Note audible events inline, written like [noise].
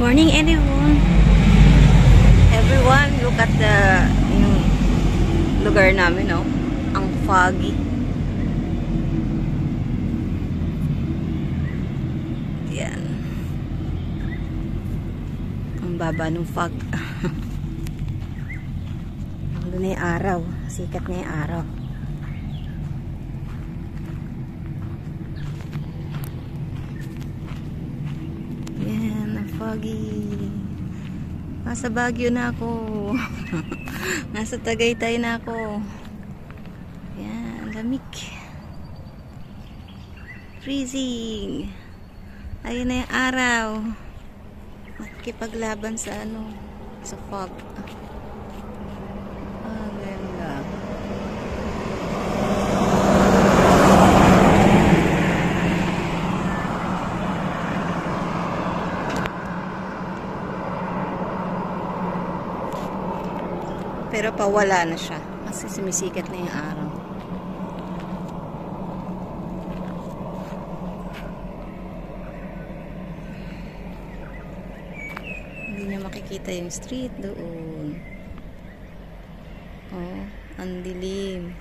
Morning everyone. Everyone, look at the yung lugar namin, no? Ang foggy. Yan. Ang baba ng fog. [laughs] Doon na yung araw. Sikat na yung araw. Foggy. Nasa Baguio na ako. [laughs] Nasa Tagaytay na ako. Yan, lamig. Freezing. Ayun na yung araw. Makikipaglaban sa ano, sa fog. Pero pawala na siya. Kasi sumisikat na yung araw. Hindi niya makikita yung street doon. Oh, ang dilim.